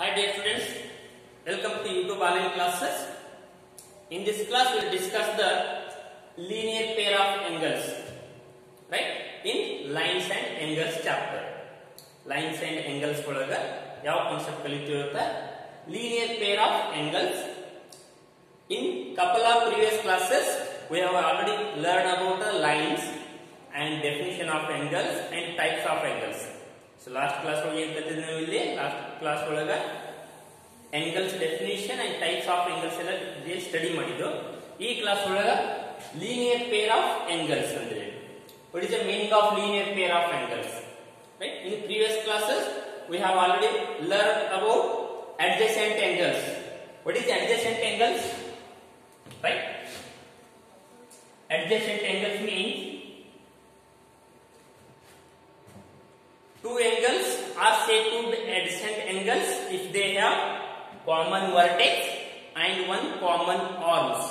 Hi dear students, welcome to YouTube online classes. In this class we will discuss the linear pair of angles, right? In lines and angles chapter. Lines and angles ಒಳಗ ಯಾವ concept ಕಲಿತೀವಿ ಅಂತ linear pair of angles. In couple of previous classes we have already learned about the lines and definition of angles and types of angles. So last class we will angles definition and types of angles study this class linear pair of angles. What is the meaning of linear pair of angles? Right? In previous classes, we have already learned about adjacent angles. What is the adjacent angles? Right? Adjacent angles means Two angles are said to be adjacent angles if they have common vertex and one common arms.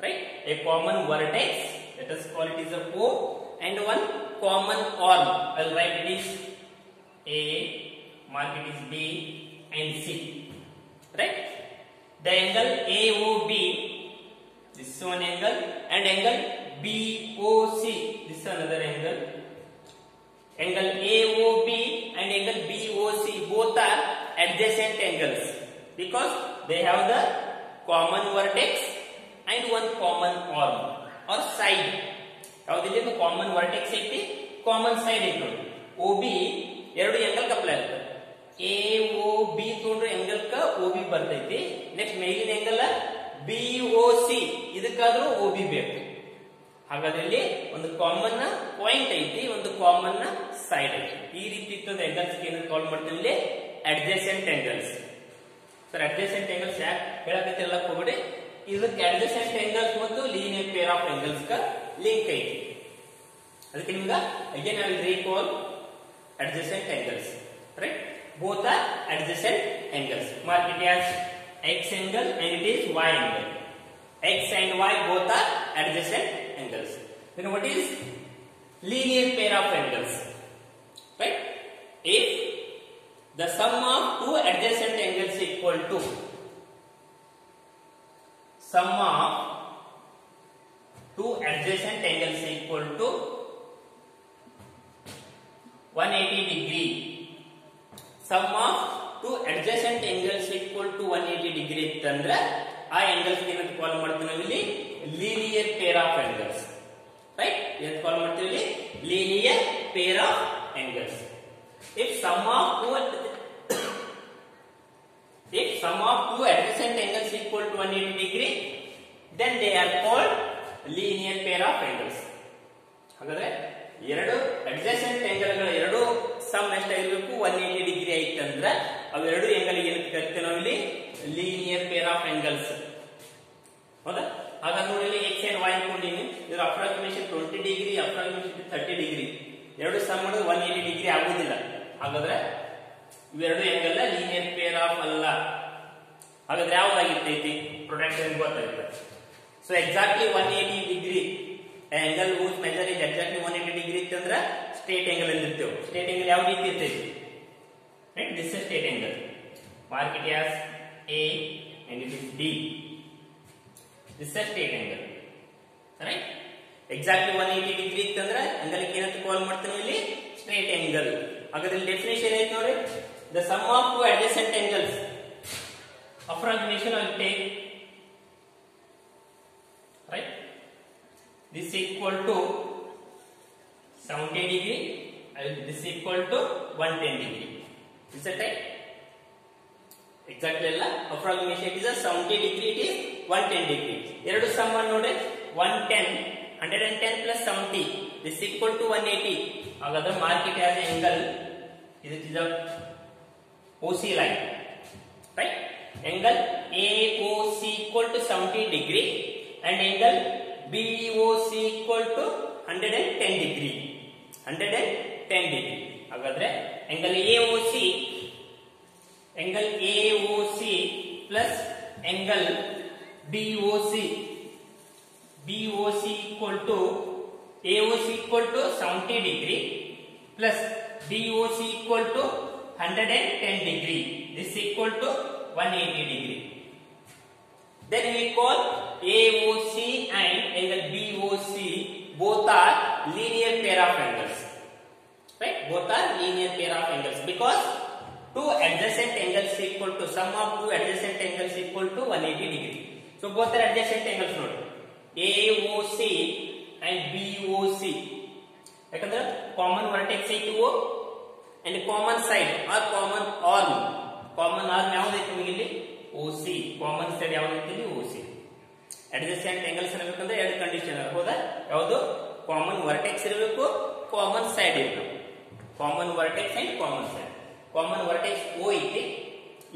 Right? A common vertex, let us call it is a O, and one common arm. I'll write it is A, mark it is B and C. Right? The angle AOB, this is one angle, and angle BOC, this is another angle. Angle AOB and angle BOC. Both are adjacent angles. Because they have the common vertex and one common arm or side. How did you common vertex is the common side angle. OB, you are all the angle to AOB is angle ka OB. Next, main angle is BOC. This is OB. ಹಾಗಾದ್ರೆ ಒಂದು common point ಐತಿ ಒಂದು common side ಐತಿ ಈ ರೀತಿ ಇತ್ತದ angles ಏನು call ಮಾಡ್ತೀವಿ ಇಲ್ಲಿ adjacent angles sir adjacent angles ಯಾಕೆ ಹೇಳಕತ್ತಿರಲ್ಲ ಹೋಗ್ಬಿಡಿ ಇದಕ್ಕೆ ಅಡ್ಜಸೆಂಟ್ ಆಂಗಲ್ಸ್ ಮತ್ತು ಲೀನಿಯರ್ ಪೇರ್ ಆಫ್ ಆಂಗಲ್ಸ್ ಕ ಲಿಂಕ್ ಐತಿ ಅದಕ್ಕೆ ನಿಮ್ಗೆ again I will recall adjacent angles right both are adjacent angles mark it X x and it it Y y angle x and y both are adjacent angles. Then what is linear pair of angles? Right? If the sum of two adjacent angles equal to sum of two adjacent angles equal to 180 degree. Sum of two adjacent angles equal to 180 degree ಇತ್ತಂದ್ರೆ ಆ angles ಏನಂತ call ಮಾಡ್ತೀವಿ ನಾವು ಇಲ್ಲಿ linear linear pair of angles right ಏನ್ form ಮಾಡ್ತೀವಿ linear pair of angles if sum of two if sum of two adjacent angles equal to 180 degree then they are called linear pair of angles ಹಾಗಾದ್ರೆ ಎರಡು adjacent angle ಗಳ ಎರಡು some ಎಷ್ಟಾಗಿರಬೇಕು 180 degree ಆಯ್ತಂದ್ರೆ ಅವೆರಡು angle ಏನು ಕರಿತೀವಿ ನಾವು ಇಲ್ಲಿ linear pair of angles ಹೌದಾ ಹಾಗಾದ್ರೆ ನೋಡಿ x and y ಅನ್ಕೊಂಡಿನಿ ಇದರ ಅಪ್ರಾಕ್ಸಿಮೇಷನ್ 20 ಡಿಗ್ರಿ ಅಪ್ರಾಕ್ಸಿಮೇಷನ್ 30 ಡಿಗ್ರಿ ಎರಡು ಸಮ್ ಮಾಡಿದ್ರೆ 180 ಡಿಗ್ರಿ ಆಗೋದಿಲ್ಲ ಹಾಗಾದ್ರೆ ಇವೆರಡು ಹೆಂಗಲ್ಲ ಲೀನಿಯರ್ ಪೇರ್ ಆಫ್ ಅಲ್ಲ ಹಾಗಾದ್ರೆ ಯಾವ್ದಾಗಿರ್ತೈತಿ ಪ್ರೊಡಕ್ಟ್ ಅಂತ ಗೊತ್ತಾಗುತ್ತೆ so exactly 180 degree angle would measure is exactly 180 degree ಇತ್ತಂದ್ರೆ ಸ್ಟೇಟ್ ಆಂಗಲ್ ಅಲ್ಲಿ ಇರ್ತೇವೆ ಸ್ಟೇಟ್ ಆಂಗಲ್ ಯಾವ ರೀತಿ ಇರ್ತೈತಿ right this straight angle mark it a d This is a straight angle. Right? Exactly 180 degree angle is the call martinelli straight angle. Agar the definition is the sum of two adjacent angles. Approximation will take. Right? This is equal to 70 degree and this is equal to 110 degree. Is that right? Exactly. Approximation is a 70 degree. It is one ten degree ಎರಡು ಸಮ್ಮನ್ ನೋಡಿ one ten hundred ten plus seventy this equal to one ಹಾಗಾದ್ರೆ mark it as angle ಇದು is OC line right angle A O C equal to seventy degree and angle B O C to hundred ten degree hundred and ten degree ಹಾಗಾದ್ರೆ angle A O C angle A C plus angle BOC. BOC equal to AOC equal to 70 degree plus BOC equal to 110 degree. This equal to 180 degree. Then we call AOC and angle BOC both are linear pair of angles. Right? Both are linear pair of angles because two adjacent angles equal to sum of two adjacent angles equal to 180 degree. So both are adjacent angles note. AOC and BOC. ಯಾಕಂದ್ರೆ common vertex ಐತಿ ಇವು and common side or common arm common arm ಯಾವ್ದೈತಿ ನಮಗೆ ಇಲ್ಲಿ ಓಸಿ common side ಯಾವ್ದೈತಿ ಇಲ್ಲಿ ಓಸಿ adjacent angles ಇರಬೇಕಂದ್ರೆ ಎರಡು condition ಹೌದಾ ಯಾವುದು ಕಾಮನ್ ವರ್ಟೆಕ್ಸ್ ಇರಬೇಕು ಕಾಮನ್ ಸೈಡ್ ಇರಬೇಕು common vertex and common side common vertex O ಐತಿ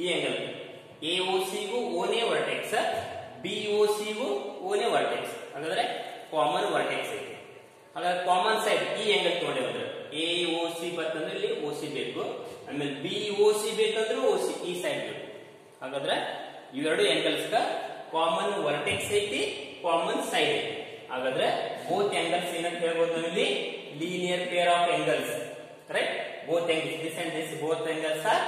ಈ ಆಂಗಲ್ ಎ ಓ ಸಿಗೂ ಓನೇ vertex B O C vertex ಹಾಗಾದ್ರೆ ಕಾಮನ್ ವರ್ಟೆಕ್ಸ್ ಐತಿ ಹಾಗಾದ್ರೆ ಕಾಮನ್ ಸೈಡ್ ಈ ಆಂಗಲ್ ತಗೊಂಡೆ ಅಂದ್ರೆ ಎ ಓ ಸಿ ಬರ್ತಂದ್ರೆ ಇಲ್ಲಿ ಓ ಸಿ ಬೇಕು ಆಮೇಲೆ ಬಿ ಓ ಸಿ ಬೇಕಂದ್ರೆ ಓ ಸಿ ಈ ಸೈಡ್ ಬೇಕು ಹಾಗಾದ್ರೆ ಇವೆರಡು ಆಂಗಲ್ಸ್ ಕಾಮನ್ ವರ್ಟೆಕ್ಸ್ ಐತಿ ಕಾಮನ್ ಸೈಡ್ ಐತಿ ಹಾಗಾದ್ರೆ ಬೋತ್ ಆಂಗಲ್ಸ್ ಏನಂತ ಹೇಳ್ಬೋದು ಇಲ್ಲಿ linear pair of angles right both angles this and this both angles are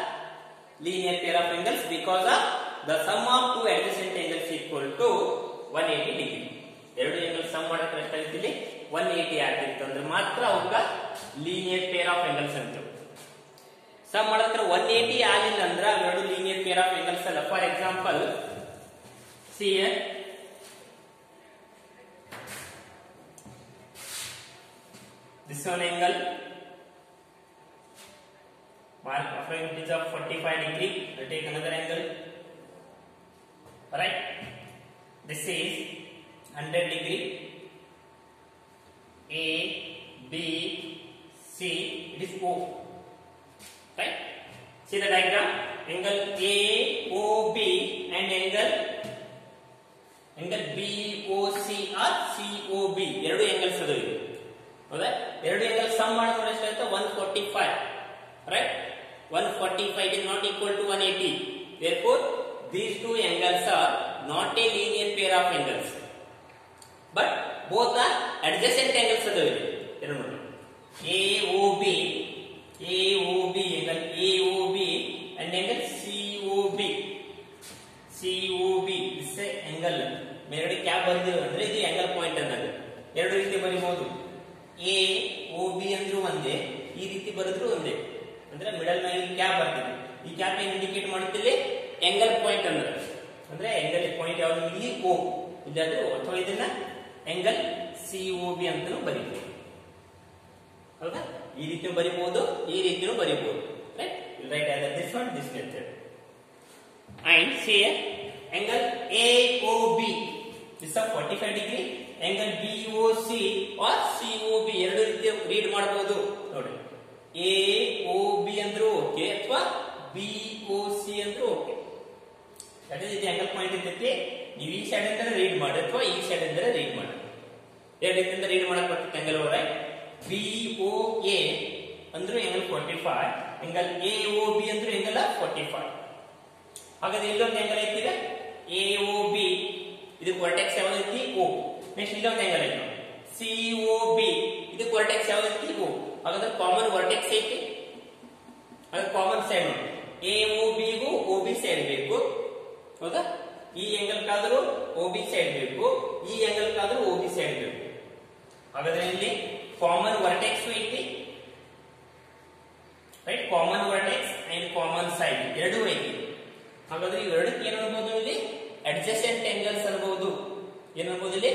linear pair of angles because of the sum of two adjacent angles equal to 180 degree ಎರಡು angle sum ಮಾಡೋ correct ಆಗಿದ್ದಲ್ಲಿ ಅಂದ್ರೆ ಮಾತ್ರ ಅವಕ್ಕ linear pair of angles ಅಂತೀವಿ sum ಮಾಡಿದ್ರೆ 180 ಆಗಿಲ್ಲ ಅಂದ್ರೆ ಅವೆರಡು ಲೀನಿಯರ್ ಪೇರ್ ಆಫ್ ಆಂಗಲ್ಸ್ ಅಲ್ಲ for example see here this one angle mark after it is of 45 degree right this is under degree a b c it is o right see the diagram angle a o b and angle angle b o c or c o b erdu angles adu ಹೌದಾ ಎರಡು angle some ಮಾಡಿದ್ರೆ ಎಷ್ಟು ಆಯ್ತು 145 Right. 145 is not equal to 180 Therefore. these two angles are not a linear pair of angles but both are adjacent angles ಅದಾವೆ ಎರಡು ನೋಡಿ AOB AOB angle AOB and angle COB COB this angle ಮೇಲ್ಗಡೆ cap ಬಂದಿರೋ ಅಂದ್ರೆ ಇದು angle point ಅನ್ನೋದು ಎರಡು ರೀತಿ ಬರಿಬಹುದು ಎ ಓ ಬಿ ಅಂದ್ರೂ ಒಂದೇ ಈ ರೀತಿ ಬರೆದ್ರು ಒಂದೇ ಅಂದ್ರೆ ಮಿಡಲ್ ಮ್ಯಾನ್ ಕ್ಯಾಪ್ ಬರ್ತದೆ ಈ ಕ್ಯಾಪ್ ಏನ್ ಇಂಡಿಕೇಟ್ ಮಾಡುತ್ತಿಲ್ಲ ಎಂಗಲ್ ಪಾಯಿಂಟ್ ಅಂದ್ರೆ ಅಂದ್ರೆ ಎಂಗಲ್ ಪಾಯಿಂಟ್ ಯಾವ ಇಲ್ಲಿ ಓ ಇದಾದ್ರೆ ಅಥವಾ ಇದನ್ನ ಎಂಗಲ್ ಸಿ ಒ ಬಿ ಅಂತಾನು ಹೌದಾ ಈ ರೀತಿ ಬರೀಬಹುದು ಈ ರೀತಿಯೂ ಬರೀಬಹುದು ರೈಟ್ ರೈಟ್ ಆದ this one this method and here angle A O B is of 45 degree angle B O C or C O B ಎರಡು ರೀತಿ ರೀಡ್ ಮಾಡಬಹುದು ನೋಡಿ ಎ ಒ ಬಿ ಅಂದ್ರೂ ಓಕೆ ಅಥವಾ ಬಿ ಒ ಸಿ ಅಂದ್ರೂ okay that angle point ಇರ್ತೈತಿ ನೀವು ಈ ಸೈಡ್ ಇಂದ ರೀಡ್ ಮಾಡಿ ಅಥವಾ ಈ ಸೈಡ್ ಇಂದ ರೀಡ್ ಮಾಡಿ ಎರಡು ರೀತಿಯಿಂದ ರೀಡ್ ಮಾಡಕ್ ಬರ್ತೈತೆ ಆಂಗಲ್ ಅವರ ಬಿ ಓ ಎ ಅಂದ್ರೆ angle forty five angle A O B ಅಂದ್ರೆ ಆಂಗಲ್ ಫೋರ್ಟಿ ಫೈವ್ ಹಾಗಾದ್ರೆ ಇಲ್ಲೊಂದು ಆಂಗಲ್ ಐತಿದೆ ಎ ಓ ಬಿ ಇದು ವರ್ಟೆಕ್ಸ್ ಯಾವ್ದು ಐತಿ ಓ ನೆಕ್ಸ್ಟ್ ಇಲ್ಲೊಂದು ಆಂಗಲ್ ಐತಿ ಸಿ ಓ ಬಿ ಇದು ವರ್ಟೆಕ್ಸ್ ಯಾವ್ದು ಐತಿ ಓ ಹಾಗಾದ್ರೆ ಕಾಮನ್ ವರ್ಟೆಕ್ಸ್ ಐತಿ ಅದು ಕಾಮನ್ ಸೈಡ್ ಎ ಓ ಬಿಗೂ ಓ ಬಿ ಸೈಡ್ ಬೇಕು ಹೌದಾ ಈ ಆಂಗಲ್ ಕಾದ್ರೂ ಒ ಬಿ ಸೈಡ್ ಬೇಕು ಈ ಆಂಗಲ್ ಕಾದ್ರೂ ಒ ಬಿ ಸೈಡ್ ಬೇಕು ಹಾಗಾದ್ರೆ ಇಲ್ಲಿ ಕಾಮನ್ ವರ್ಟೆಕ್ಸ್ ಇಲ್ಲಿ right common vertex and common side ಎರಡೂ ಐತಿ ಹಾಗಾದ್ರೆ ಇವೆರಡಕ್ಕೆ ಏನಬಹುದು ಇಲ್ಲಿ ಅಡ್ಜಸೆಂಟ್ ಆಂಗಲ್ಸ್ ಅನ್ಬಹುದು ಏನಬಹುದು ಇಲ್ಲಿ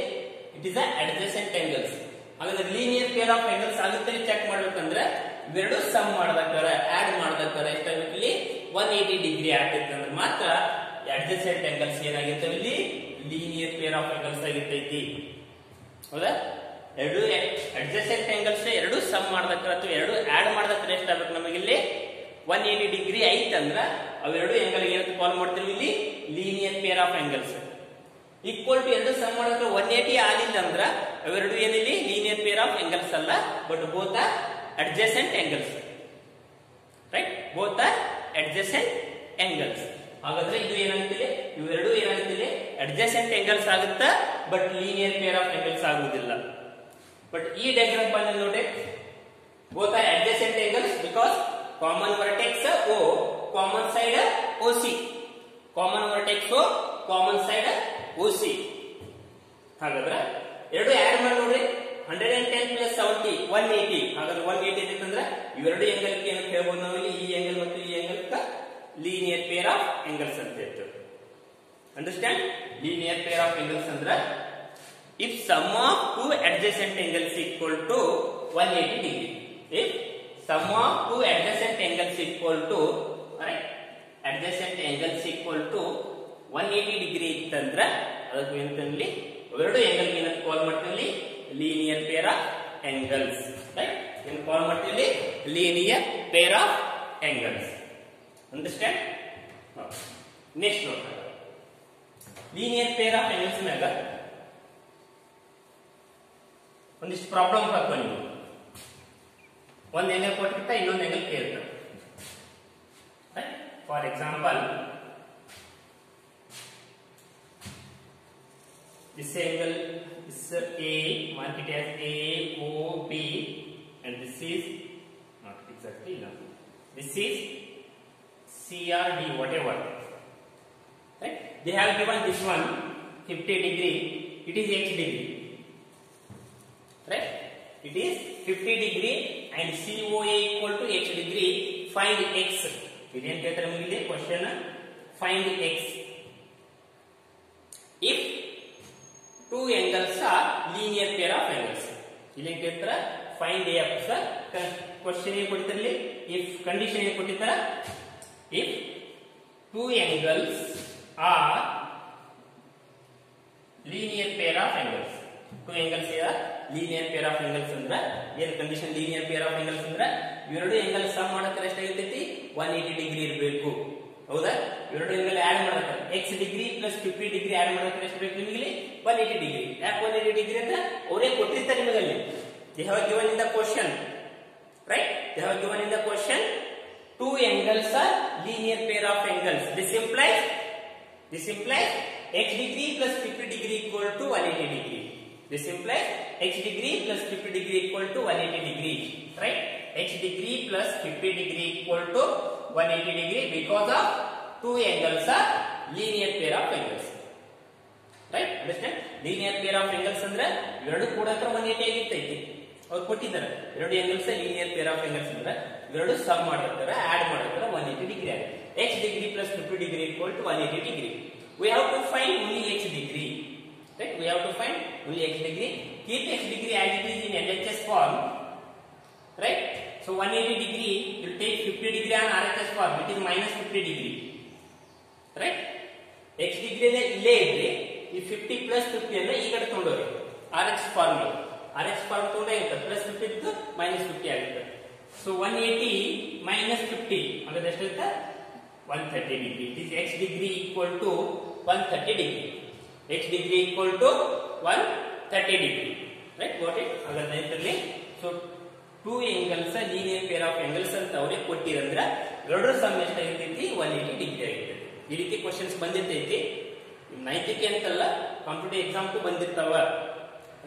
ಇಟ್ ಇಸ್ ಅಡ್ಜಸೆಂಟ್ ಆಂಗಲ್ಸ್ ಹಾಗಾದ್ರೆ ಲೀನಿಯರ್ ಪೇರ್ ಆಫ್ ಆಂಗಲ್ಸ್ ಆಗುತ್ತೆ ಚೆಕ್ ಮಾಡ್ಬೇಕಂದ್ರೆ ಇವೆರಡು ಸಮ್ ಮಾಡ್ಬೇಕಾರೆ ಆಡ್ ಮಾಡ್ಬೇಕಾರೆ ಎಷ್ಟಾಗುತ್ತೆ ಇಲ್ಲಿ ಒನ್ ಏಯ್ಟಿ ಡಿಗ್ರಿ ಆಗ್ತಿತ್ತು ಅಂದ್ರೆ ಮಾತ್ರ ಅಡ್ಜಸೆಂಟ್ ಆಂಗಲ್ಸ್ ಏನಾಗಿರ್ತವೆ ಇಲ್ಲಿ ಲೀನಿಯರ್ ಪೇರ್ ಆಫ್ ಆಂಗಲ್ಸ್ ಆಗಿರ್ತೈತಿ ಹೌದಾ ಎರಡು ಅಡ್ಜಸೆಂಟ್ ಆಂಗಲ್ಸ್ ಎರಡು ಸಮ್ ಮಾಡ್ದಕ್ರ ಅಥವಾ ಎರಡು ಆಡ್ ಮಾಡ್ದಕ್ರ ಎಷ್ಟಾಗ್ಬೇಕು ನಮಗೆ ನಮಗಿಲ್ಲಿ ಒನ್ ಏಟಿ ಡಿಗ್ರಿ ಐತಂದ್ರ ಅವೆರಡು ಆಂಗಲ್ ಏನಂತ ಕಾಲ್ ಮಾಡ್ತೀವಿ ಇಲ್ಲಿ linear pair of angles equal to ಎರಡು ಸಮ್ ಮಾಡಿದ್ರೆ ಒನ್ ಏಟಿ ಆಗಿಲ್ಲ ಅಂದ್ರ ಅವೆರಡು ಏನಿಲ್ಲಿ ಲೀನಿಯರ್ ಪೇರ್ ಆಫ್ ಆಂಗಲ್ಸ್ ಅಲ್ಲ but both are adjacent angles right both are adjacent angles ಹಾಗಾದ್ರೆ ಇದು ಏನಾಗುತ್ತಿಲ್ಲ ಇವೆರಡೂ ಏನಾಗುತ್ತಿಲ್ಲ ಅಡ್ಜಸ್ಟೆಂಟ್ ಎಂಗಲ್ಸ್ ಆಗುತ್ತೆ but linear pair of angles ಆಗುವುದಿಲ್ಲ ಬಟ್ ಈ ಡೈಗ್ರಾಮ್ ಬಂದಲ್ಲಿ ನೋಡಿ ಗೋತ adjacent angles because common vertex O common side O C common vertex O common side O C ಹಾಗಾದ್ರೆ ಎರಡು ಆಡ್ ಮಾಡಿ ನೋಡ್ರಿ hundred and ten plus seventy one eighty ಹಾಗಾದ್ರೆ one eighty ಅಂತಂದ್ರೆ ಇವೆರಡು ಎಂಗಲ್ ಏನಕ್ಕೆ ಹೇಳ್ಬೋದು ನಾವು ಈ ಎಂಗಲ್ ಮತ್ತು ಈ angle linear pair of angles ಅಂತ ಇತ್ತು understand linear pair of angles ಅಂದ್ರೆ if sum of two adjacent angles equal to 180 degree if sum of two adjacent angles equal to right adjacent angles equal to 180 degree ಇತ್ತಂದ್ರೆ ಅದಕ್ಕೆ ಏನಂತಂದ್ಲಿ ಎರಡು angle ಏನಂತ call linear pair of angles right ಏನು call ಮಾಡ್ತೀವಿ linear pair angles understand next ನೋಡ್ತಾರೆ linear pair of angles ಮ್ಯಾಗ ಒಂದಿಷ್ಟು ಪ್ರಾಬ್ಲಮ್ ಹಾಕೊಂಡು ನೀವು ಒಂದು ಎಂಗಲ್ ಕೊಟ್ಟಿರ್ತಾ ಇನ್ನೊಂದು ಎಂಗಲ್ ಕೇಳ್ತಾರೆ for example this angle is A, mark it as A, O, B, and this is not exactly no. This is CRD, whatever. Right? They have given this one 50 degree, it is H degree. Right? It is 50 degree and COA equal to H degree. Find X. ಇದೇನ್ ಕೇಳ್ತಾರೆ ನಮಗೆ question find X if two angles are linear pair of angles ಇಲ್ಲಿ ಕೇಳ್ತಾರ find F question ಏನ್ ಕೊಡ್ತಿರ್ಲಿ if condition ಏನ್ ಕೊಟ್ಟಿರ್ತಾರ if two angles are linear pair of angles two angles here linear pair of angles ಅಂದ್ರೆ ಏನು condition linear pair of angles you ಅಂದ್ರೆ ಎರಡು angle some ಮಾಡಕ್ಕೆ ಎಷ್ಟು ಆಗಿರ್ತೈತಿ 180 ಡಿಗ್ರಿ ಇರಬೇಕು ಹೌದಾ the? angle ಆಡ್ ಮಾಡಕ್ಕೆ x degree plus 50 degree add ಮಾಡಕ್ಕೆ ಎಷ್ಟು ಬೇಕು ನಿಮಗೆ 180 degree that 180 degree ಅಂತ ಅವರೇ ಕೊಟ್ಟಿರ್ತಾರೆ ನಿಮಗೆ ಅಲ್ಲಿ they have given in the question right they have given in the question two angles are linear pair of angles this implies This implies x degree plus 50 degree equal to 180 degree. This implies x degree plus 50 degree equal to 180 degree. Right? x degree plus 50 degree equal to 180 degree because of two angles are linear pair of angles. Right? Understand? Linear pair of angles ಅಂದ್ರೆ ಎರಡು ಕೂಡ ಹತ್ರ one eighty ಆಗಿರ್ತೈತಿ ಅವ್ರು ಕೊಟ್ಟಿದ್ದಾರೆ ಎರಡು angles linear pair of angles ಅಂದ್ರೆ ಎರಡು ಸಮ್ add ಆಡ್ ಮಾಡಿರ್ತಾರೆ one eighty x degree plus 50 degree equal to 180 degree we have to find only x degree right we have to find only x degree keep x degree as it is in LHS form right So 180 degree will take 50 degree on RHS form, it is minus 50 degree. Right? X degree ಅಲ್ಲೇ ಇಲ್ಲೇ ಇದ್ರೆ ಈ 50 plus 50 ಅನ್ನ ಈ ಕಡೆ ತಗೊಂಡೋರಿ R H form R H form ತಗೊಂಡೆ ಇರುತ್ತೆ plus 50 ಇದ್ದು ಮೈನಸ್ 50 ಆಗುತ್ತೆ ಸೊ 180 ಮೈನಸ್ 50 ಅಂದ್ರೆ ಎಷ್ಟಿರುತ್ತೆ 130 degree It is x degree equal to 130 degree x degree equal to 130 degree. Right? Got it? ಹಾಗಾದ್ರೆ ಇದರಲ್ಲಿ so two angles linear pair of angles ಅಂತ ಅವರೇ ಕೊಟ್ಟಿರಂದ್ರೆ ಎರಡರ ಸಮ್ ಎಷ್ಟಾಗಿರ್ತೈತಿ ಒನ್ ಏಯ್ಟಿ ಡಿಗ್ರಿ ಆಗಿರ್ತೈತಿ ಈ ರೀತಿ ಕ್ವಶನ್ಸ್ ಬಂದಿರ್ತೈತಿ ನೈತಿಕೆ ಅಂತಲ್ಲ ಕಂಪ್ಯೂಟರ್ ಎಕ್ಸಾಮ್ಗೂ ಬಂದಿರ್ತಾವ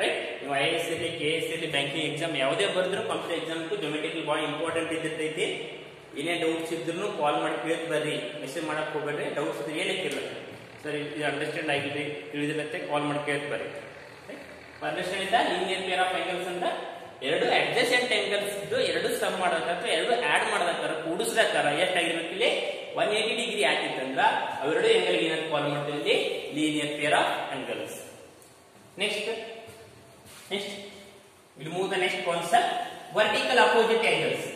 ರೈಟ್ ನೀವು ಐ ಎಸ್ ಎಲ್ಲಿ ಕೆ ಎಸ್ ಎಲ್ಲಿ ಬ್ಯಾಂಕಿಂಗ್ ಎಕ್ಸಾಮ್ ಯಾವುದೇ ಬರೆದ್ರು ಕಂಪ್ಯೂಟರ್ ಎಕ್ಸಾಮ್ಗೂ ಜೊಮೆಟಿಕ್ ಭಾಳ ಇಂಪಾರ್ಟೆಂಟ್ ಇದ್ದಿರ್ತೈತಿ ಏನೇ ಡೌಟ್ಸ್ ಇದ್ರೂ ಕಾಲ್ ಮಾಡಿ ಕೇಳಿ ಬರ್ರಿ ಮೆಸೇಜ್ ಮಾಡೋಕೆ ಹೋಗ್ಬೇಡ್ರಿ ಡೌಟ್ಸ್ ಇದ್ರೆ ಏನಕ್ಕೆ ಇಲ್ಲ ಸರಿ ಇದು ಅಂಡರ್ಸ್ಟ್ಯಾಂಡ್ ಆಗಿದೆ ತಿಳಿದಿರುತ್ತೆ ಕಾಲ್ ಮಾಡಿ ಕೇಳ್ತು ಬರ್ರಿ ಅಂಡರ್ಸ್ಟ್ಯಾಂಡ್ ಇದ್ದ ಲೀನಿಯರ್ ಪೇರ್ ಆಫ್ ಆಂಗಲ್ಸ್ ಅಂತ ಎರಡು ಅಡ್ಜಸ್ಟೆಂಟ್ ಆಂಗಲ್ಸ್ ಇದ್ದು ಎರಡು ಸಮ್ ಮಾಡೋದಕ್ಕ ಎರಡು ಆಡ್ ಮಾಡೋದಕ್ಕಾರ ಕೂಡಿಸ್ದಾಕಾರ ಎಷ್ಟಾಗಿರ್ಬೇಕು ಇಲ್ಲಿ ಒನ್ ಏಯ್ಟಿ ಡಿಗ್ರಿ ಆಗಿತ್ತಂದ್ರ ಅವೆರಡು ಆಂಗಲ್ ಏನಂತ ಕಾಲ್ ಮಾಡ್ತೀವಿ ಇಲ್ಲಿ linear pair of angles next next ಇದು ಮೂದ next concept vertical opposite angles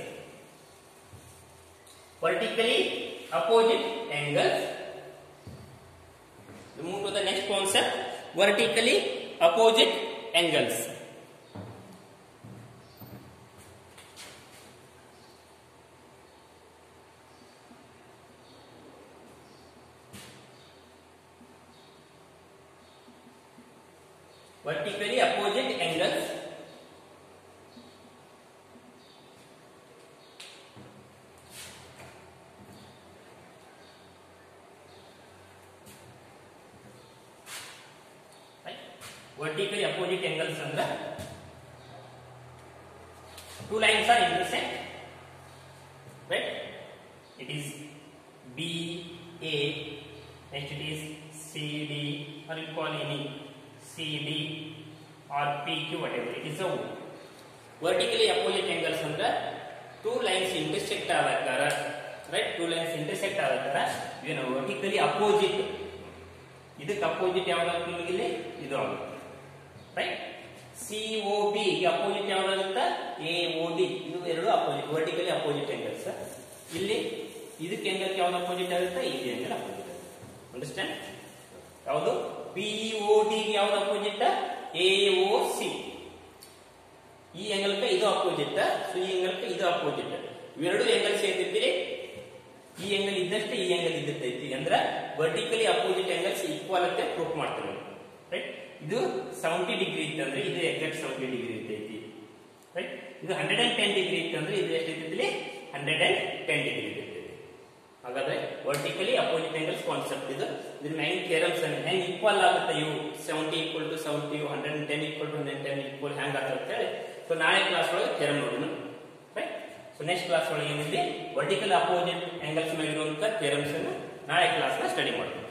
vertically opposite angles. We move to the next concept vertically opposite angles. vertically opposite angles ಅಂದ್ರೆ two lines are intersect right it is b A, next it is CD, or you call any CD or PQ, whatever it is. So, vertically opposite angles ಅಂದ್ರೆ two lines intersect ಆಗತ್ತಾರ right two lines intersect ಆಗತ್ತಾರ ಏನು vertically opposite ಇದಕ್ಕೆ opposite ಯಾವ್ದಾಗುತ್ತೆ ನಿಮಗೆ ಇಲ್ಲಿ ಇದು ಆಗುತ್ತೆ right C O B opposite ಯಾವ್ದಾಗುತ್ತೆ A O D ಇದು ಎರಡು ಅಪೋಸಿಟ್ ವರ್ಟಿಕಲಿ ಅಪೋಸಿಟ್ ಆಂಗಲ್ಸ್ ಇಲ್ಲಿ ಇದಕ್ಕೆ ಆಂಗಲ್ ಯಾವ್ದು ಅಪೋಸಿಟ್ ಆಗುತ್ತೆ ಈ ಆಂಗಲ್ ಅಪೋಸಿಟ್ ಅಂಡರ್ಸ್ಟ್ಯಾಂಡ್ ಯಾವುದು ಪಿ ಒ ಡಿ ಯಾವ್ದು ಅಪೋಸಿಟ್ ಎ ಒ ಸಿ ಈ ಆಂಗಲ್ ಇದು ಅಪೋಸಿಟ್ ಸೊ ಈ ಆಂಗಲ್ ಇದು ಅಪೋಸಿಟ್ ಇವೆರಡು ಆಂಗಲ್ ಸೇರ್ತಿದ್ದೀರಿ ಈ ಆಂಗಲ್ ಇದ್ದಷ್ಟೇ ಈ ಆಂಗಲ್ ಇದ್ದಿರ್ತೈತಿ ಅಂದ್ರೆ ವರ್ಟಿಕಲಿ ಅಪೋಸಿಟ್ ಆಂಗಲ್ಸ್ ಈಕ್ವಾಲ್ ಅಂತ ಪ್ರೂಫ್ ಮಾಡ್ತೀವಿ ರೈಟ್ ಇದು ಸೆವೆಂಟಿ ಡಿಗ್ರಿ ಇತ್ತಂದ್ರೆ ಇದು ಎಕ್ಸಾಕ್ಟ್ ಸೆವೆಂಟಿ ಡಿಗ್ರಿ ಇರ್ತೈತಿ ರೈಟ್ ಇದು ಹಂಡ್ರೆಡ್ ಅಂಡ್ ಟೆನ್ ಡಿಗ್ರಿ ಇತ್ತಂದ್ರೆ ಇದು ಎಷ್ಟೈತಿ ಹಂಡ್ರೆಡ್ ಅಂಡ್ ಟೆನ್ ಡಿಗ್ರಿ ಇರ್ತೈತಿ ಹಾಗಾದ್ರೆ ವರ್ಟಿಕಲಿ ಅಪೋಸಿಟ್ ಆ್ಯಂಗಲ್ಸ್ ಕಾನ್ಸೆಪ್ಟ್ ಇದು ಇದನ್ನ ಹೆಂಗ್ ಥಿಯರಮ್ಸ್ ಅಂದ್ರೆ ಹೆಂಗ್ ಈಕ್ವಲ್ ಆಗುತ್ತೆ ಇವು seventy equal to seventy hundred and ten equal to hundred ten equal ಹ್ಯಾಂಗ್ ಆಗುತ್ತೆ ಸೊ ನಾಳೆ ಕ್ಲಾಸ್ ಒಳಗೆ ಕೇರಮ್ ನೋಡೋಣ ರೈಟ್ ಸೊ ನೆಕ್ಸ್ಟ್ ಕ್ಲಾಸ್ ಒಳಗೆ ಏನಿದೆ ವರ್ಟಿಕಲ್ ಅಪೋಸಿಟ್ ಆಂಗಲ್ಸ್ ಇರುವಂತ ಥಿಯರಮ್ಸ್ ಅನ್ನು ನಾಳೆ ನ ಸ್ಟಡಿ ಮಾಡೋಣ